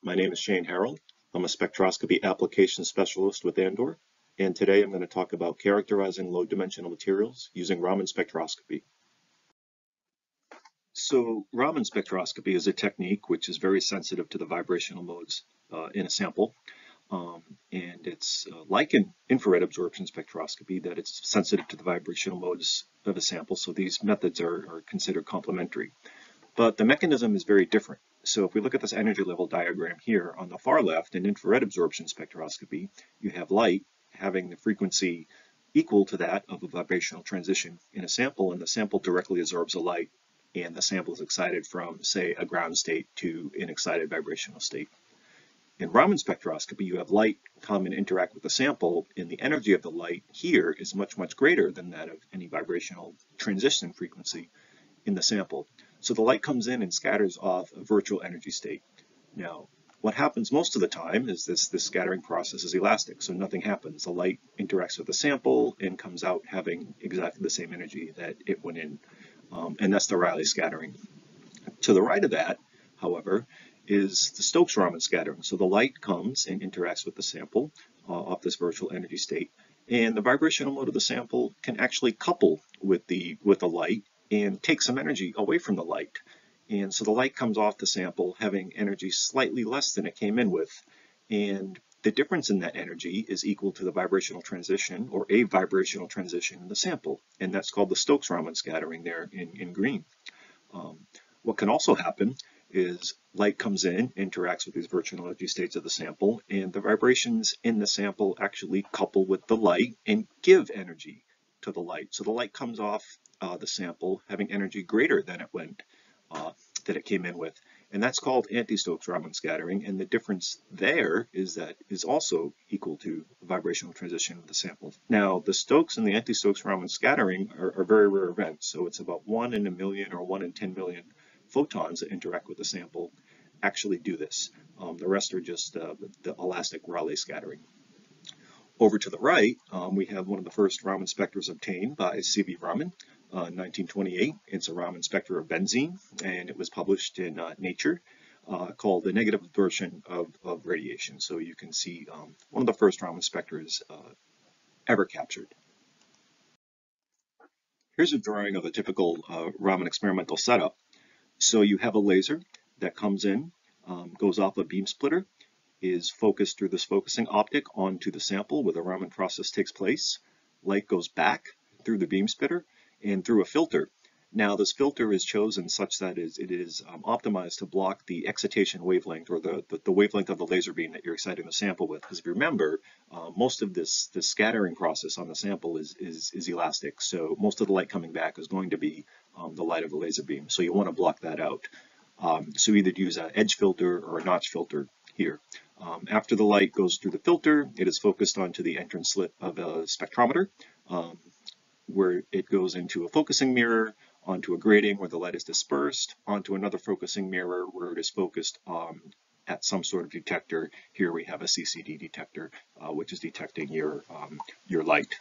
My name is Shane Harold. I'm a spectroscopy application specialist with Andor, and today I'm going to talk about characterizing low dimensional materials using Raman spectroscopy. So Raman spectroscopy is a technique which is very sensitive to the vibrational modes uh, in a sample. Um, and it's uh, like an infrared absorption spectroscopy that it's sensitive to the vibrational modes of a sample. So these methods are, are considered complementary. But the mechanism is very different. So if we look at this energy level diagram here, on the far left in infrared absorption spectroscopy, you have light having the frequency equal to that of a vibrational transition in a sample, and the sample directly absorbs the light, and the sample is excited from, say, a ground state to an excited vibrational state. In Raman spectroscopy, you have light come and interact with the sample, and the energy of the light here is much, much greater than that of any vibrational transition frequency in the sample. So the light comes in and scatters off a virtual energy state. Now, what happens most of the time is this, this scattering process is elastic, so nothing happens. The light interacts with the sample and comes out having exactly the same energy that it went in, um, and that's the Rayleigh scattering. To the right of that, however, is the Stokes-Raman scattering. So the light comes and interacts with the sample uh, off this virtual energy state. And the vibrational mode of the sample can actually couple with the, with the light and take some energy away from the light. And so the light comes off the sample having energy slightly less than it came in with. And the difference in that energy is equal to the vibrational transition or a vibrational transition in the sample. And that's called the Stokes-Raman scattering there in, in green. Um, what can also happen is light comes in, interacts with these virtual energy states of the sample, and the vibrations in the sample actually couple with the light and give energy to the light. So the light comes off uh, the sample having energy greater than it went, uh, that it came in with. And that's called anti-Stokes-Raman scattering. And the difference there is that is also equal to vibrational transition of the sample. Now, the Stokes and the anti-Stokes-Raman scattering are, are very rare events. So it's about one in a million or one in 10 million photons that interact with the sample actually do this. Um, the rest are just uh, the, the, elastic Rayleigh scattering. Over to the right, um, we have one of the first Raman spectra obtained by C.V. Raman uh, 1928. It's a Raman specter of benzene, and it was published in uh, Nature uh, called The Negative Absorption of, of Radiation. So you can see um, one of the first Raman spectra uh, ever captured. Here's a drawing of a typical uh, Raman experimental setup. So you have a laser that comes in, um, goes off a beam splitter, is focused through this focusing optic onto the sample where the Raman process takes place. Light goes back through the beam splitter and through a filter. Now this filter is chosen such that it is um, optimized to block the excitation wavelength or the, the, the, wavelength of the laser beam that you're exciting the sample with. Because if you remember, uh, most of this, this scattering process on the sample is, is, is elastic. So most of the light coming back is going to be um, the light of a laser beam. So you want to block that out. Um, so you either use an edge filter or a notch filter here. Um, after the light goes through the filter, it is focused onto the entrance slit of a spectrometer, um, where it goes into a focusing mirror, onto a grating where the light is dispersed, onto another focusing mirror where it is focused um, at some sort of detector. Here we have a CCD detector, uh, which is detecting your, um, your light.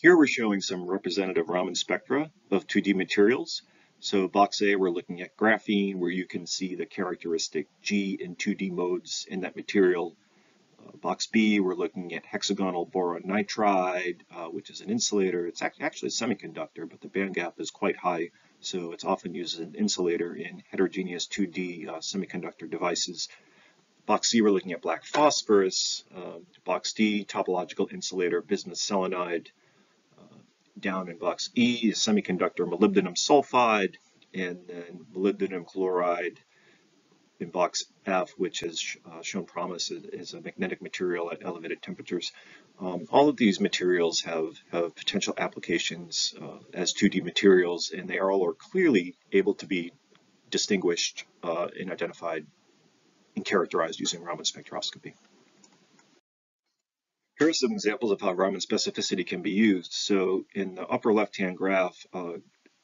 Here we're showing some representative Raman spectra of 2D materials. So box A, we're looking at graphene, where you can see the characteristic G in 2D modes in that material. Uh, box B, we're looking at hexagonal boron nitride, uh, which is an insulator. It's actually a semiconductor, but the band gap is quite high, so it's often used as an insulator in heterogeneous 2D uh, semiconductor devices. Box C, we're looking at black phosphorus. Uh, box D, topological insulator, bismuth selenide down in box E is semiconductor molybdenum sulfide, and then molybdenum chloride in box F, which has uh, shown promise as a magnetic material at elevated temperatures. Um, all of these materials have, have potential applications uh, as 2D materials, and they are all are clearly able to be distinguished uh, and identified and characterized using Raman spectroscopy. Here are some examples of how Raman specificity can be used. So in the upper left-hand graph, uh,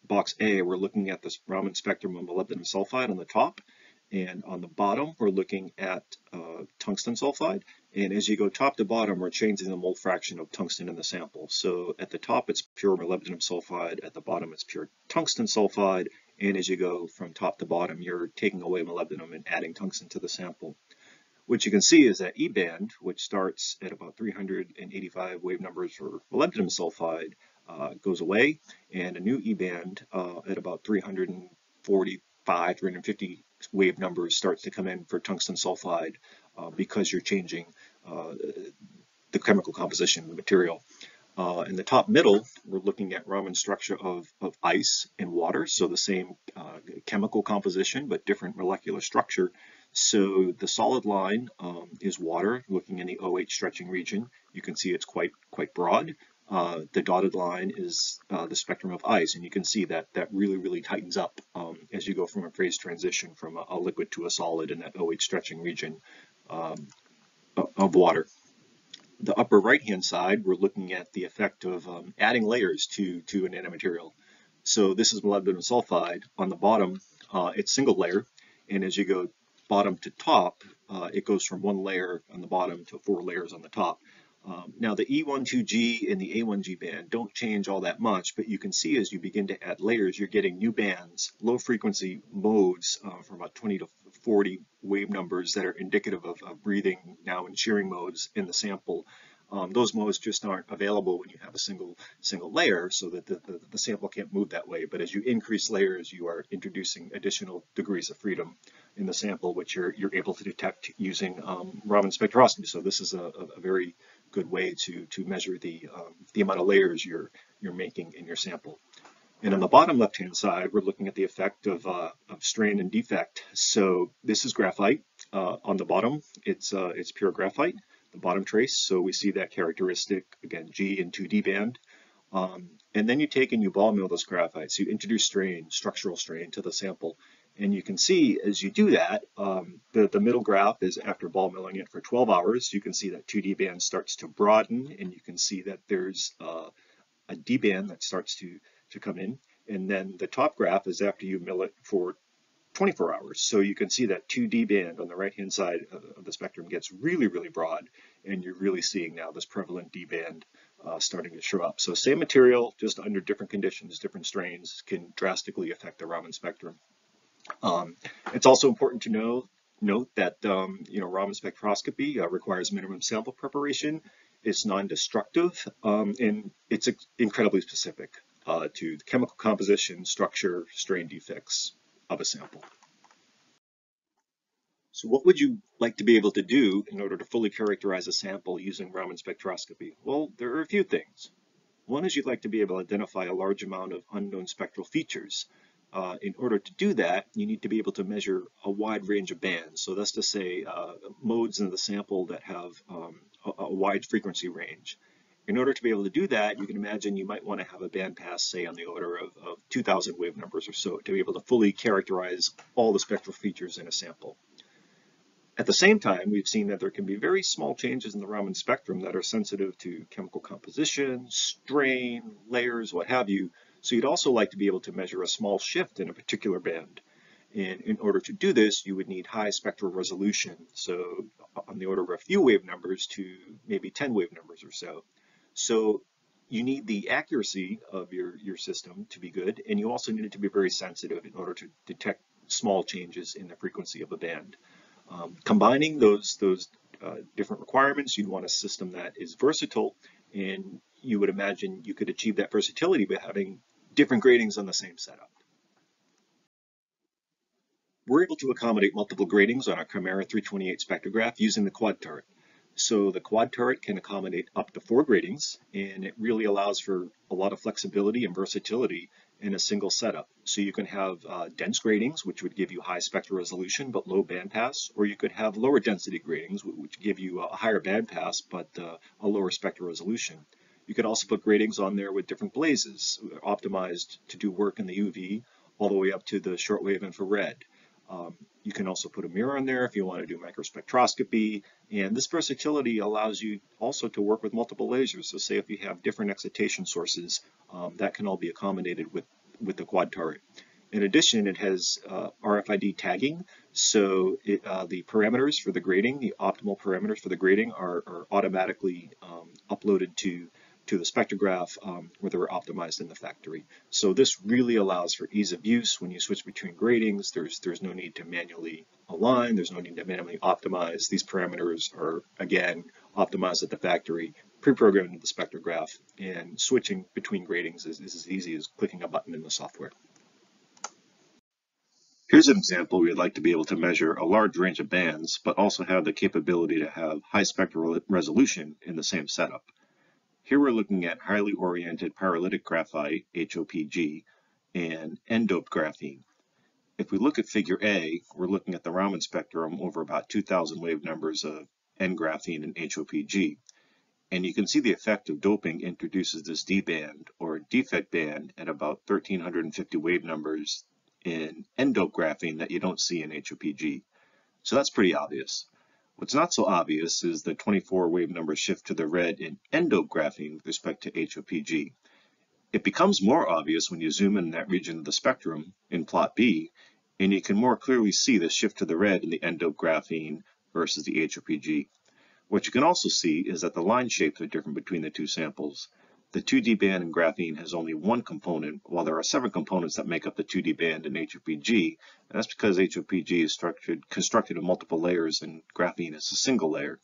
box A, we're looking at the Raman spectrum of molybdenum sulfide on the top. And on the bottom, we're looking at uh, tungsten sulfide. And as you go top to bottom, we're changing the mole fraction of tungsten in the sample. So at the top, it's pure molybdenum sulfide. At the bottom, it's pure tungsten sulfide. And as you go from top to bottom, you're taking away molybdenum and adding tungsten to the sample. What you can see is that E-band, which starts at about 385 wave numbers for molybdenum sulfide, uh, goes away, and a new E-band uh, at about 345, 350 wave numbers starts to come in for tungsten sulfide uh, because you're changing uh, the chemical composition of the material. Uh, in the top middle, we're looking at Raman structure of, of ice and water, so the same uh, chemical composition but different molecular structure. So the solid line um, is water, looking in the OH stretching region. You can see it's quite quite broad. Uh, the dotted line is uh, the spectrum of ice, and you can see that that really, really tightens up um, as you go from a phase transition from a, a, liquid to a solid in that OH stretching region um, of water. The upper right-hand side, we're looking at the effect of um, adding layers to, to an nanomaterial. So this is molybdenum sulfide. On the bottom, uh, it's single layer, and as you go bottom to top, uh, it goes from one layer on the bottom to four layers on the top. Um, now the E12G and the A1G band don't change all that much, but you can see as you begin to add layers, you're getting new bands, low frequency modes uh, from about 20 to 40 wave numbers that are indicative of, of breathing now in shearing modes in the sample. Um, those modes just aren't available when you have a single single layer so that the, the, the, sample can't move that way. But as you increase layers, you are introducing additional degrees of freedom in the sample, which you're, you're able to detect using um, Raman spectroscopy. So this is a, a very good way to, to measure the, um, the amount of layers you're, you're making in your sample. And on the bottom left-hand side, we're looking at the effect of, uh, of strain and defect. So this is graphite. Uh, on the bottom, it's, uh, it's pure graphite, the bottom trace. So we see that characteristic, again, G in 2D band. Um, and then you take and you ball mill this graphite. So you introduce strain, structural strain to the sample. And you can see as you do that, um, the, the middle graph is after ball milling it for 12 hours, you can see that 2D band starts to broaden and you can see that there's uh, a D band that starts to, to come in. And then the top graph is after you mill it for 24 hours. So you can see that 2D band on the right-hand side of the spectrum gets really, really broad, and you're really seeing now this prevalent D band uh, starting to show up. So same material, just under different conditions, different strains can drastically affect the Raman spectrum. Um, it's also important to know note that um, you know Raman spectroscopy uh, requires minimum sample preparation. It's non-destructive um, and it's incredibly specific uh, to the chemical composition, structure, strain defects of a sample. So what would you like to be able to do in order to fully characterize a sample using Raman spectroscopy? Well, there are a few things. One is you'd like to be able to identify a large amount of unknown spectral features uh, in order to do that, you need to be able to measure a wide range of bands. So that's to say uh, modes in the sample that have um, a, a, wide frequency range. In order to be able to do that, you can imagine you might want to have a bandpass, say, on the order of, of 2,000 wave numbers or so to be able to fully characterize all the spectral features in a sample. At the same time, we've seen that there can be very small changes in the Raman spectrum that are sensitive to chemical composition, strain, layers, what have you, so you'd also like to be able to measure a small shift in a particular band. And in order to do this, you would need high spectral resolution, so on the order of a few wave numbers to maybe 10 wave numbers or so. So you need the accuracy of your, your system to be good, and you also need it to be very sensitive in order to detect small changes in the frequency of a band. Um, combining those, those uh, different requirements, you'd want a system that is versatile, and you would imagine you could achieve that versatility by having different gratings on the same setup. We're able to accommodate multiple gratings on our Kymera 328 spectrograph using the quad turret. So the quad turret can accommodate up to four gratings, and it really allows for a lot of flexibility and versatility in a single setup. So you can have uh, dense gratings, which would give you high spectral resolution but low bandpass, or you could have lower density gratings, which give you a higher bandpass but uh, a lower spectral resolution. You could also put gratings on there with different blazes, optimized to do work in the UV all the way up to the shortwave infrared. Um, you can also put a mirror in there if you want to do microspectroscopy. And this versatility allows you also to work with multiple lasers. So say if you have different excitation sources, um, that can all be accommodated with, with the quad turret. In addition, it has uh, RFID tagging, so it, uh, the parameters for the grating, the optimal parameters for the grating are, are automatically um, uploaded to to the spectrograph um, where they were optimized in the factory. So this really allows for ease of use when you switch between gratings. There's, there's no need to manually align. There's no need to manually optimize. These parameters are, again, optimized at the factory, pre-programmed into the spectrograph, and switching between gratings is, is as easy as clicking a button in the software. Here's an example we'd like to be able to measure a large range of bands, but also have the capability to have high spectral resolution in the same setup. Here we're looking at highly oriented pyrolytic graphite, HOPG, and N-doped graphene. If we look at figure A, we're looking at the Raman spectrum over about 2,000 wave numbers of N-graphene and HOPG. And you can see the effect of doping introduces this D-band or defect band at about 1350 wave numbers in N-doped graphene that you don't see in HOPG. So that's pretty obvious. What's not so obvious is the 24 wave number shift to the red in N-doped graphene with respect to HOPG. It becomes more obvious when you zoom in that region of the spectrum in plot B, and you can more clearly see the shift to the red in the N-doped graphene versus the HOPG. What you can also see is that the line shapes are different between the two samples. The 2D band in graphene has only one component, while there are seven components that make up the 2D band in HOPG, and that's because HOPG is structured, constructed of multiple layers and graphene is a single layer.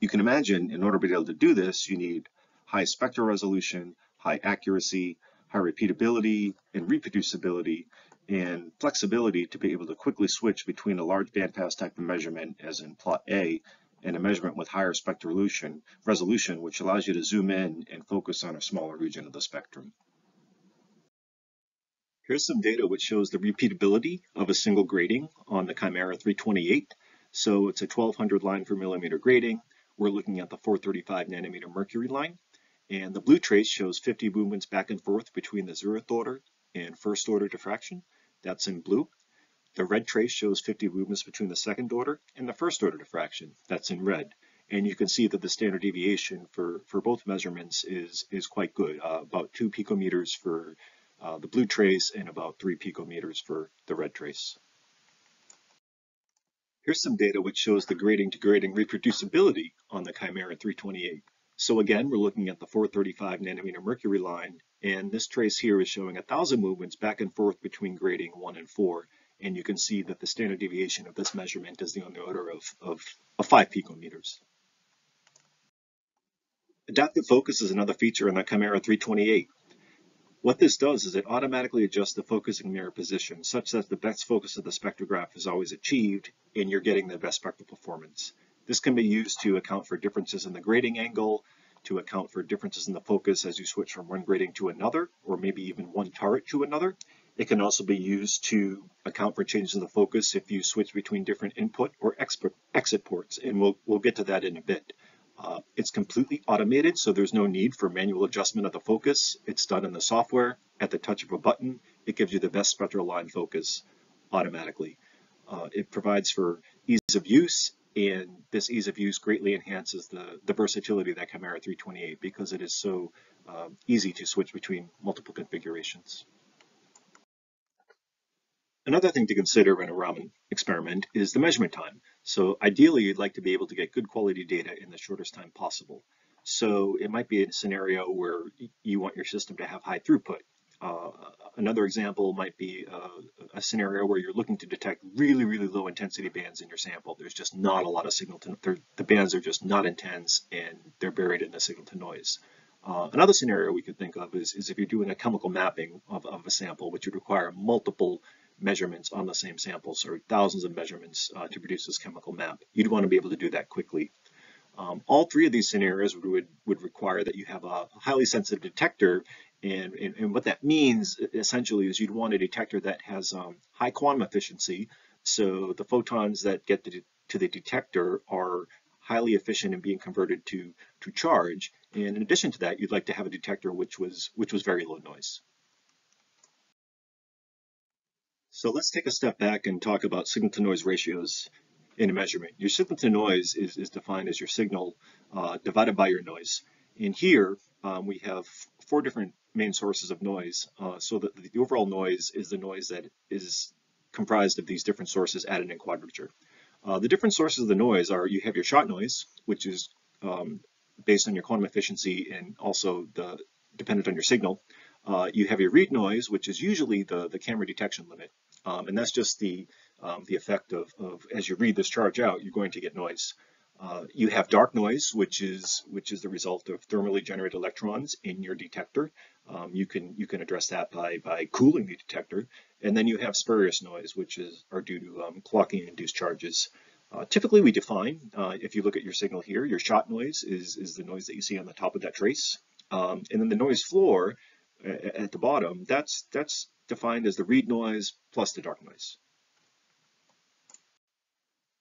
You can imagine in order to be able to do this, you need high spectral resolution, high accuracy, high repeatability, and reproducibility, and flexibility to be able to quickly switch between a large bandpass type of measurement, as in plot A, and a measurement with higher spectral resolution, which allows you to zoom in and focus on a smaller region of the spectrum. Here's some data which shows the repeatability of a single grating on the Kymera 328. So it's a 1200 line per millimeter grating. We're looking at the 435 nanometer mercury line. And the blue trace shows 50 movements back and forth between the zeroth order and first order diffraction. That's in blue. The red trace shows 50 movements between the second order and the first order diffraction. That's in red. And you can see that the standard deviation for, for both measurements is, is quite good, uh, about 2 picometers for uh, the blue trace and about 3 picometers for the red trace. Here's some data which shows the grating to grating reproducibility on the Kymera 328. So again, we're looking at the 435 nanometer mercury line, and this trace here is showing 1,000 movements back and forth between grating 1 and 4, and you can see that the standard deviation of this measurement is on the order of, of, of 5 picometers. Adaptive focus is another feature in the Kymera 328. What this does is it automatically adjusts the focusing mirror position such that the best focus of the spectrograph is always achieved and you're getting the best spectral performance. This can be used to account for differences in the grating angle, to account for differences in the focus as you switch from one grating to another, or maybe even one turret to another, it can also be used to account for changes in the focus if you switch between different input or exit ports, and we'll, we'll get to that in a bit. Uh, it's completely automated, so there's no need for manual adjustment of the focus. It's done in the software at the touch of a button. It gives you the best spectral line focus automatically. Uh, it provides for ease of use, and this ease of use greatly enhances the, the versatility of that Kymera 328 because it is so uh, easy to switch between multiple configurations. Another thing to consider in a Raman experiment is the measurement time. So ideally, you'd like to be able to get good quality data in the shortest time possible. So it might be a scenario where you want your system to have high throughput. Uh, another example might be uh, a scenario where you're looking to detect really, really low intensity bands in your sample. There's just not a lot of signal to, the bands are just not intense and they're buried in the signal to noise. Uh, another scenario we could think of is, is if you're doing a chemical mapping of, of a sample, which would require multiple measurements on the same samples or thousands of measurements uh, to produce this chemical map. You'd want to be able to do that quickly. Um, all three of these scenarios would, would require that you have a highly sensitive detector and, and, and, what that means essentially is you'd want a detector that has um, high quantum efficiency. So the photons that get to, to, the detector are highly efficient in being converted to, to charge. And in addition to that, you'd like to have a detector which was, which was very low noise. So let's take a step back and talk about signal to noise ratios in a measurement. Your signal to noise is, is defined as your signal uh, divided by your noise. And here um, we have four different main sources of noise. Uh, so that the overall noise is the noise that is comprised of these different sources added in quadrature. Uh, the different sources of the noise are you have your shot noise, which is um, based on your quantum efficiency and also the dependent on your signal. Uh, you have your read noise, which is usually the, the camera detection limit. Um, and that's just the, um, the effect of, of, as you read this charge out, you're going to get noise. Uh, you have dark noise, which is which is the result of thermally generated electrons in your detector. Um, you can you can address that by by cooling the detector, and then you have spurious noise, which is are due to um, clocking induced charges. Uh, typically, we define uh, if you look at your signal here, your shot noise is is the noise that you see on the top of that trace, um, and then the noise floor at the bottom that's that's defined as the read noise plus the dark noise.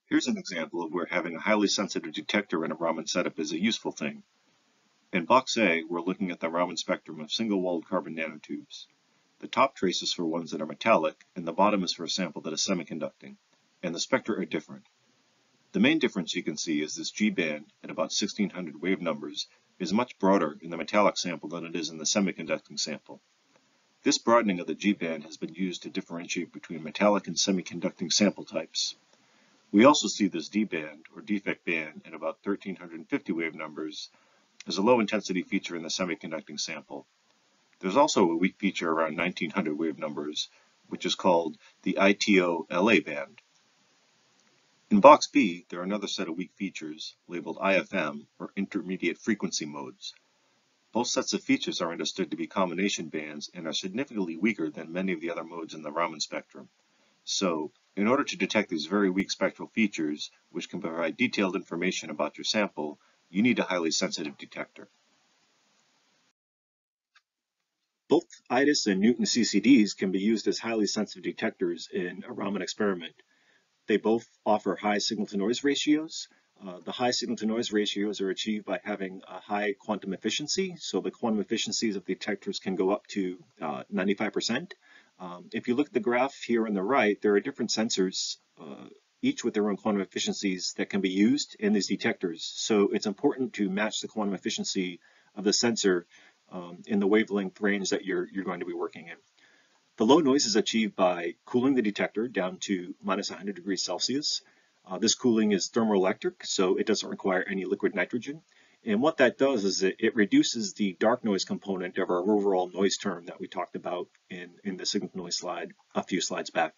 Here's an example of where having a highly sensitive detector in a Raman setup is a useful thing. In box A, we're looking at the Raman spectrum of single-walled carbon nanotubes. The top trace is for ones that are metallic, and the bottom is for a sample that is semiconducting, and the spectra are different. The main difference you can see is this G-band at about 1600 wave numbers is much broader in the metallic sample than it is in the semiconducting sample. This broadening of the G-band has been used to differentiate between metallic and semiconducting sample types. We also see this D-band, or defect band, at about 1350 wave numbers as a low intensity feature in the semiconducting sample. There's also a weak feature around 1900 wave numbers, which is called the ITO-LA band. In box B, there are another set of weak features, labeled IFM, or intermediate frequency modes. Both sets of features are understood to be combination bands and are significantly weaker than many of the other modes in the Raman spectrum. So, in order to detect these very weak spectral features, which can provide detailed information about your sample, you need a highly sensitive detector. Both iDus and Newton CCDs can be used as highly sensitive detectors in a Raman experiment. They both offer high signal-to-noise ratios. Uh, the high signal-to-noise ratios are achieved by having a high quantum efficiency, so the quantum efficiencies of the detectors can go up to uh, 95%. Um, if you look at the graph here on the right, there are different sensors, uh, each with their own quantum efficiencies that can be used in these detectors. So it's important to match the quantum efficiency of the sensor um, in the wavelength range that you're, you're going to be working in. The low noise is achieved by cooling the detector down to minus 100 degrees Celsius. Uh, this cooling is thermoelectric, so it doesn't require any liquid nitrogen. And what that does is it, it, reduces the dark noise component of our overall noise term that we talked about in, in the signal noise slide a few slides back.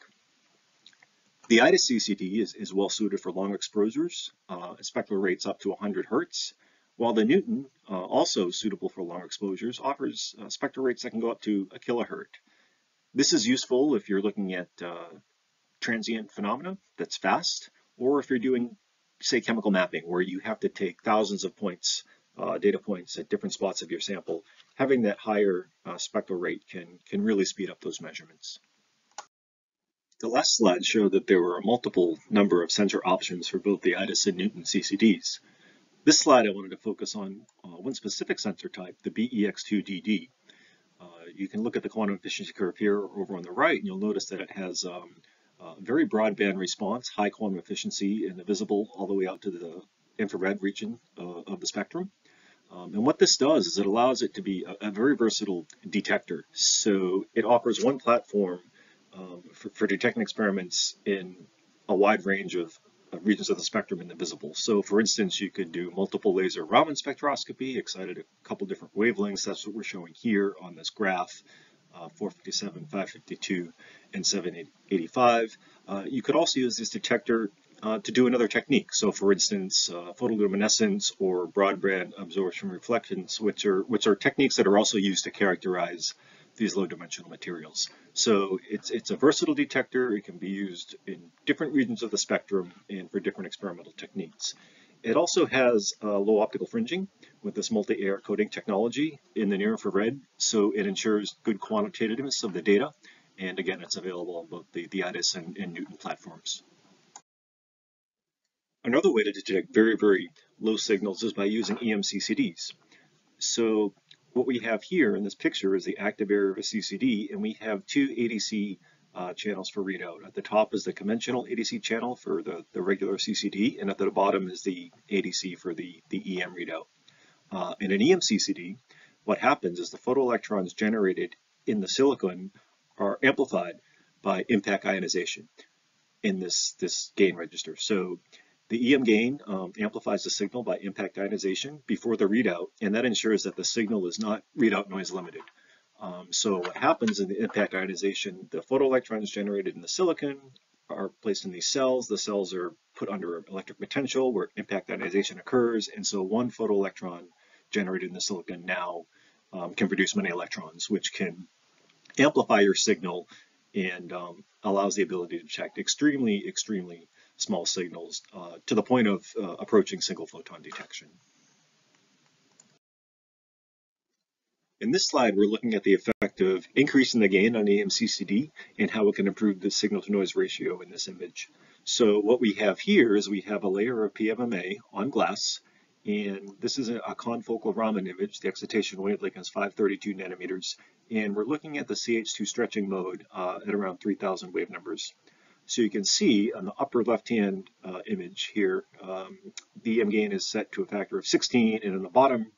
The iDus CCD is, is well suited for long exposures, uh, spectral rates up to 100 hertz, while the Newton, uh, also suitable for long exposures, offers uh, spectral rates that can go up to a kilohertz. This is useful if you're looking at uh, transient phenomena that's fast, or if you're doing say chemical mapping where you have to take thousands of points, uh, data points at different spots of your sample, having that higher uh, spectral rate can, can really speed up those measurements. The last slide showed that there were a multiple number of sensor options for both the iDus and Newton CCDs. This slide I wanted to focus on uh, one specific sensor type, the BEX2DD. Uh, you can look at the quantum efficiency curve here over on the right, and you'll notice that it has um, uh, very broadband response, high quantum efficiency, and visible all the way out to the infrared region uh, of the spectrum. Um, and what this does is it allows it to be a, a very versatile detector. So it offers one platform um, for, for, detecting experiments in a wide range of uh, regions of the spectrum in the visible. So for instance, you could do multiple laser Raman spectroscopy, excited a couple different wavelengths. That's what we're showing here on this graph uh, 457, 552, and 785. Uh, you could also use this detector uh, to do another technique. So for instance, uh, photoluminescence or broadband absorption reflections, which are, which are techniques that are also used to characterize these low dimensional materials. So it's, it's a versatile detector. It can be used in different regions of the spectrum and for different experimental techniques. It also has uh, low optical fringing with this multi-air coding technology in the near infrared, so it ensures good quantitativeness of the data. And again, it's available on both the, the iDus and, and Newton platforms. Another way to detect very, very low signals is by using EMCCDs. So what we have here in this picture is the active area of a CCD, and we have two ADC uh, channels for readout. At the top is the conventional ADC channel for the, the regular CCD, and at the bottom is the ADC for the, the EM readout. Uh, in an EMCCD, what happens is the photoelectrons generated in the silicon are amplified by impact ionization in this, this gain register. So The EM gain um, amplifies the signal by impact ionization before the readout, and that ensures that the signal is not readout noise limited. Um, so what happens in the impact ionization, the photoelectrons generated in the silicon are placed in these cells. The cells are put under electric potential where impact ionization occurs, and so one photoelectron generated in the silicon now um, can produce many electrons, which can amplify your signal and um, allows the ability to detect extremely, extremely small signals uh, to the point of uh, approaching single photon detection. In this slide, we're looking at the effect of increasing the gain on EMCCD and how it can improve the signal to noise ratio in this image. So what we have here is we have a layer of PMMA on glass, and this is a, confocal Raman image. The excitation wavelength is 532 nanometers, and we're looking at the CH2 stretching mode uh, at around 3000 wave numbers. So you can see on the upper left-hand uh, image here, um, the M gain is set to a factor of 16, and in the bottom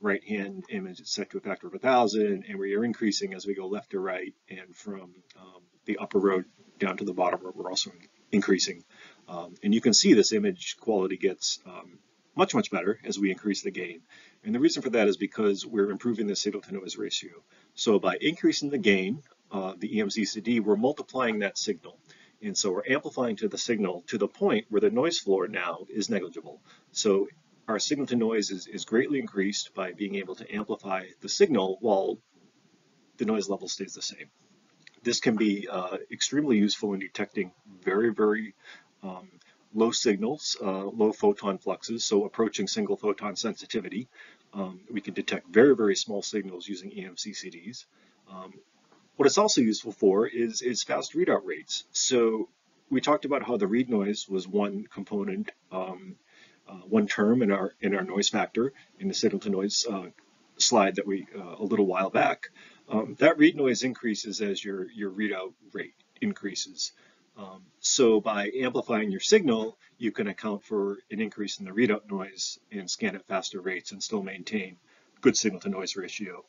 right-hand image it's set to a factor of 1,000, and we are increasing as we go left to right, and from um, the upper row down to the bottom row, we're also increasing. Um, and you can see this image quality gets um, much, much better as we increase the gain. And the reason for that is because we're improving the signal to noise ratio. So by increasing the gain, uh, the EMCCD, we're multiplying that signal. And so we're amplifying to the signal to the point where the noise floor now is negligible. So our signal to noise is, is greatly increased by being able to amplify the signal while the noise level stays the same. This can be uh, extremely useful in detecting very, very um, low signals, uh, low photon fluxes, so approaching single photon sensitivity. Um, we can detect very, very small signals using EMCCDs. Um, what it's also useful for is, is fast readout rates. So we talked about how the read noise was one component, um, uh, one term in our in our noise factor in the signal to noise uh, slide that we uh, a little while back. Um, that read noise increases as your your readout rate increases. Um, so by amplifying your signal, you can account for an increase in the readout noise and scan at faster rates and still maintain good signal to noise ratio.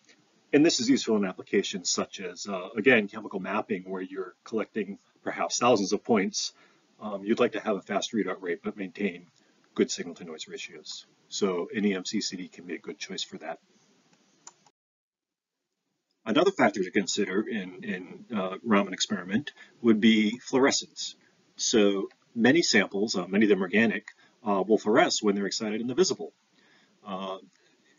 And this is useful in applications such as, uh, again, chemical mapping, where you're collecting perhaps thousands of points. Um, you'd like to have a fast readout rate, but maintain good signal to noise ratios. So an EMCCD can be a good choice for that. Another factor to consider in, in uh, Raman experiment would be fluorescence. So many samples, uh, many of them organic, uh, will fluoresce when they're excited in the visible. Uh,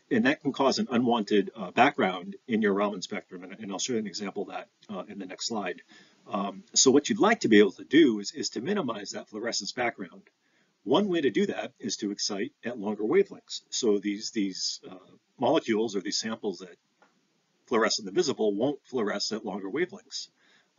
and that can cause an unwanted uh, background in your Raman spectrum, and, and, I'll show you an example of that uh, in the next slide. Um, so what you'd like to be able to do is, is to minimize that fluorescence background. One way to do that is to excite at longer wavelengths. So these, these uh, molecules or these samples that fluoresce in the visible won't fluoresce at longer wavelengths.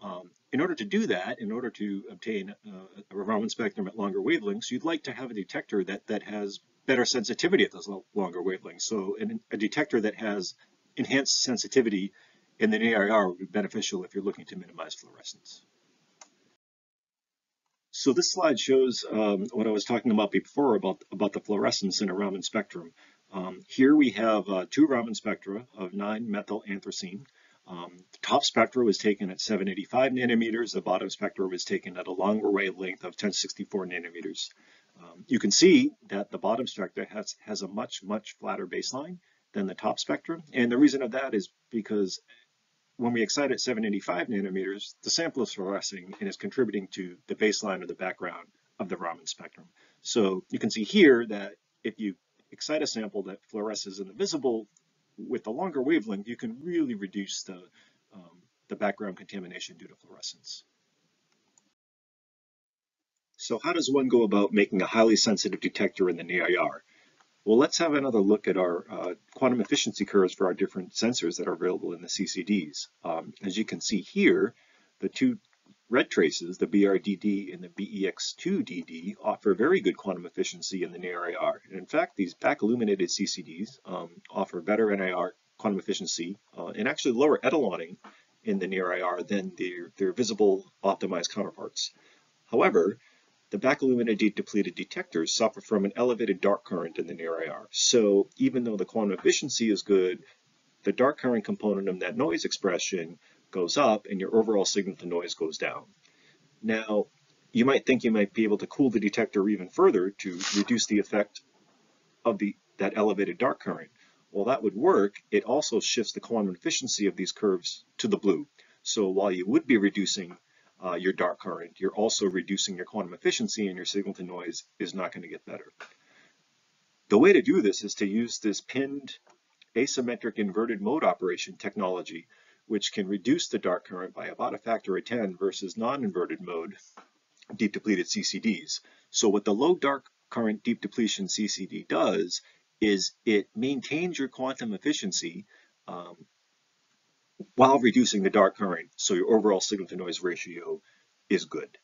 Um, in order to do that, in order to obtain uh, a Raman spectrum at longer wavelengths, you'd like to have a detector that, that has better sensitivity at those longer wavelengths. So an, a detector that has enhanced sensitivity in the NIR would be beneficial if you're looking to minimize fluorescence. So this slide shows um, what I was talking about before about, about the fluorescence in a Raman spectrum. Um, here we have uh, two Raman spectra of 9-methyl anthracene. Um, the top spectra was taken at 785 nanometers. The bottom spectra was taken at a longer wavelength of 1064 nanometers. Um, you can see that the bottom spectra has, has a much, much flatter baseline than the top spectrum. And the reason of that is because when we excite at 785 nanometers, the sample is fluorescing and is contributing to the baseline or the background of the Raman spectrum. So you can see here that if you excite a sample that fluoresces in the visible with the longer wavelength, you can really reduce the, um, the background contamination due to fluorescence. So how does one go about making a highly sensitive detector in the NIR? Well, let's have another look at our uh, quantum efficiency curves for our different sensors that are available in the CCDs. Um, as you can see here, the two red traces, the BRDD and the BEX2DD, offer very good quantum efficiency in the NIR. And in fact, these back illuminated CCDs um, offer better NIR quantum efficiency uh, and actually lower etalonning in the NIR IR than their, their visible optimized counterparts. However, the back illuminated depleted detectors suffer from an elevated dark current in the NIR. So even though the quantum efficiency is good, the dark current component of that noise expression goes up and your overall signal to noise goes down. Now, you might think you might be able to cool the detector even further to reduce the effect of the that elevated dark current. Well, that would work. It also shifts the quantum efficiency of these curves to the blue. So while you would be reducing uh, your dark current, you're also reducing your quantum efficiency and your signal to noise is not going to get better. The way to do this is to use this pinned asymmetric inverted mode operation technology, which can reduce the dark current by about a factor of 10 versus non-inverted mode deep depleted CCDs. So what the low dark current deep depletion CCD does is it maintains your quantum efficiency um, while reducing the dark current, so your overall signal to noise ratio is good.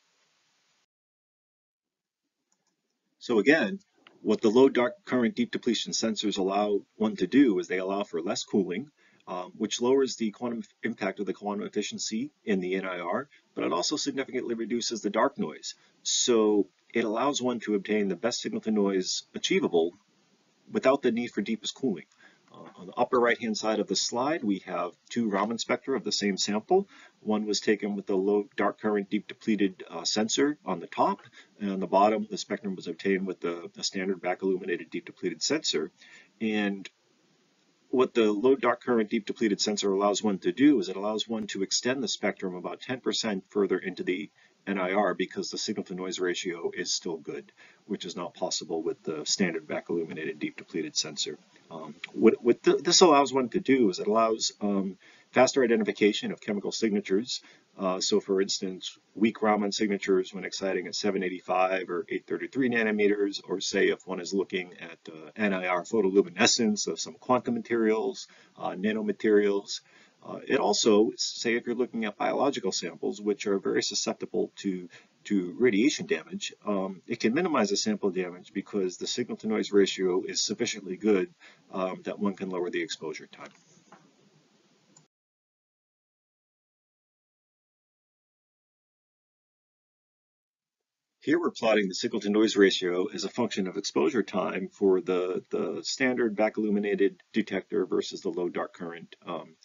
So again, what the low dark current deep depletion sensors allow one to do is they allow for less cooling, um, which lowers the quantum impact of the quantum efficiency in the NIR, but it also significantly reduces the dark noise. So it allows one to obtain the best signal to noise achievable without the need for deepest cooling. Uh, on the upper right hand side of the slide, we have two Raman spectra of the same sample. One was taken with the low dark current deep depleted uh, sensor on the top, and on the bottom, the spectrum was obtained with the, the standard back illuminated deep depleted sensor. And what the low dark current deep depleted sensor allows one to do is it allows one to extend the spectrum about 10% further into the NIR because the signal to noise ratio is still good, which is not possible with the standard back illuminated deep depleted sensor. Um, what, what th this allows one to do is it allows um, faster identification of chemical signatures. Uh, so for instance, weak Raman signatures when exciting at 785 or 833 nanometers, or say if one is looking at uh, NIR photoluminescence of some quantum materials, uh, nanomaterials, uh, it also, say if you're looking at biological samples, which are very susceptible to, to radiation damage, um, it can minimize the sample damage because the signal to noise ratio is sufficiently good um, that one can lower the exposure time. Here we're plotting the signal to noise ratio as a function of exposure time for the, the standard back illuminated detector versus the low dark current um,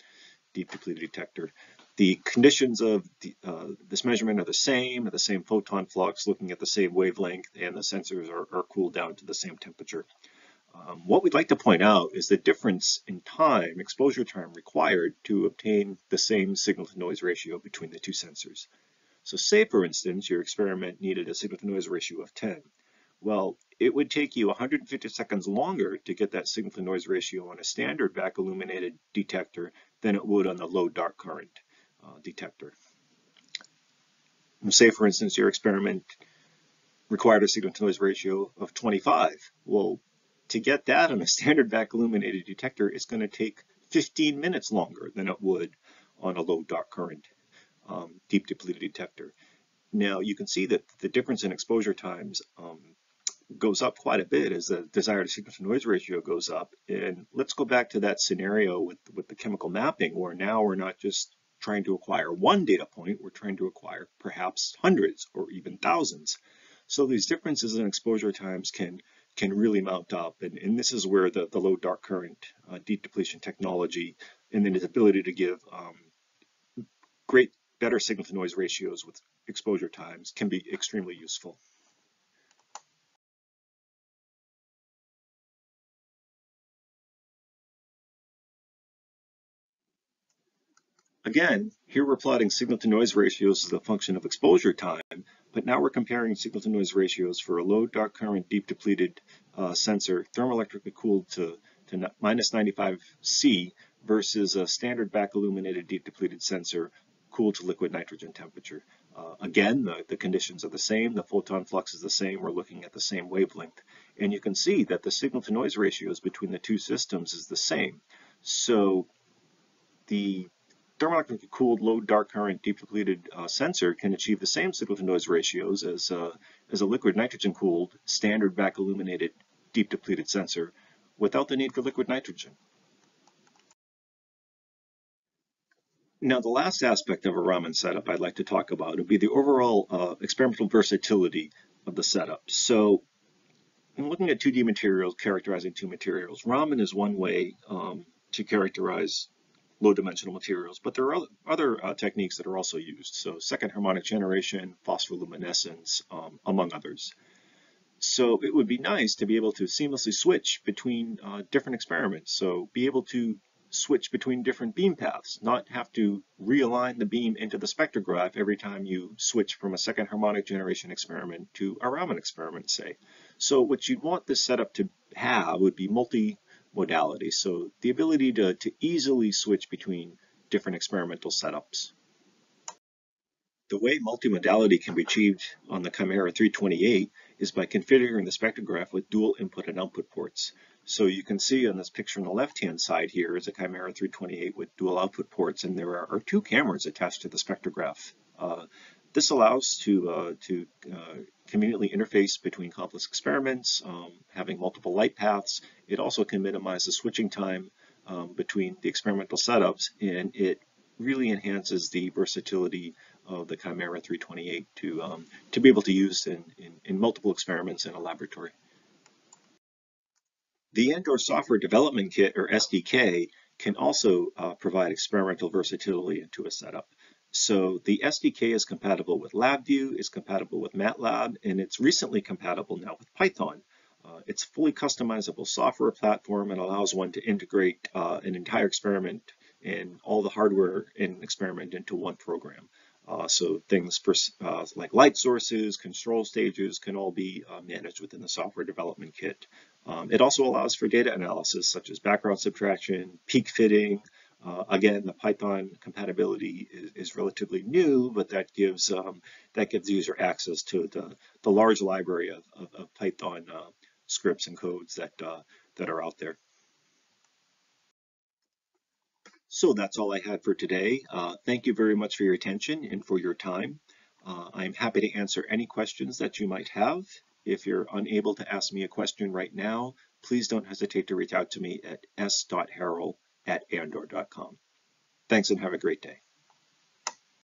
deep depleted detector. The conditions of the, uh, this measurement are the same, the same photon flux, looking at the same wavelength, and the sensors are, are cooled down to the same temperature. Um, what we'd like to point out is the difference in time, exposure time required to obtain the same signal to noise ratio between the two sensors. So say, for instance, your experiment needed a signal to noise ratio of 10. Well, it would take you 150 seconds longer to get that signal to noise ratio on a standard back illuminated detector than it would on the low dark current uh, detector. And say, for instance, your experiment required a signal to noise ratio of 25. Well, to get that on a standard back illuminated detector, it's going to take 15 minutes longer than it would on a low dark current um, deep depleted detector. Now you can see that the difference in exposure times um, goes up quite a bit as the desired signal to noise ratio goes up. And let's go back to that scenario with, with the chemical mapping where now we're not just trying to acquire one data point, we're trying to acquire perhaps hundreds or even thousands. So these differences in exposure times can can really mount up. And, and this is where the, the low dark current uh, deep depletion technology and then its ability to give um, great, better signal to noise ratios with exposure times can be extremely useful. Again, here we're plotting signal to noise ratios as a function of exposure time, but now we're comparing signal to noise ratios for a low dark current deep depleted uh, sensor thermoelectrically cooled to, to minus 95 C versus a standard back illuminated deep depleted sensor cooled to liquid nitrogen temperature. Uh, again, the, the conditions are the same, the photon flux is the same, we're looking at the same wavelength. And you can see that the signal to noise ratios between the two systems is the same. So the thermoelectrically cooled low dark current deep depleted uh, sensor can achieve the same signal to noise ratios as, uh, as a liquid nitrogen cooled standard back illuminated deep depleted sensor without the need for liquid nitrogen. Now, the last aspect of a Raman setup I'd like to talk about would be the overall uh, experimental versatility of the setup. So, in looking at 2D materials, characterizing two materials, Raman is one way um, to characterize low dimensional materials, but there are other, other uh, techniques that are also used. So second harmonic generation, photoluminescence, um, among others. So it would be nice to be able to seamlessly switch between uh, different experiments. So be able to switch between different beam paths, not have to realign the beam into the spectrograph every time you switch from a second harmonic generation experiment to a Raman experiment, say. So what you'd want this setup to have would be multi-modality, so the ability to, to easily switch between different experimental setups. The way multimodality can be achieved on the Kymera 328 is by configuring the spectrograph with dual input and output ports. So you can see on this picture on the left-hand side here is a Kymera 328 with dual output ports, and there are, two cameras attached to the spectrograph. Uh, this allows to, uh, to uh, conveniently interface between complex experiments, um, having multiple light paths. It also can minimize the switching time um, between the experimental setups, and it really enhances the versatility of the Kymera 328 to, um, to be able to use in, in, in multiple experiments in a laboratory. The Andor Software Development Kit, or SDK, can also uh, provide experimental versatility into a setup. So the SDK is compatible with LabVIEW, is compatible with MATLAB, and it's recently compatible now with Python. Uh, it's fully customizable software platform and allows one to integrate uh, an entire experiment and all the hardware in an experiment into one program. Uh, so things for, uh, like light sources, control stages can all be uh, managed within the software development kit. Um, it also allows for data analysis such as background subtraction, peak fitting. Uh, again, the Python compatibility is, is, relatively new, but that gives um, that gives user access to the, the large library of, of, of Python uh, scripts and codes that uh, that are out there. So that's all I had for today. Uh, thank you very much for your attention and for your time. Uh, I'm happy to answer any questions that you might have. If you're unable to ask me a question right now, please don't hesitate to reach out to me at s.harrell at andor.com. Thanks and have a great day.